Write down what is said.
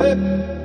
Hey.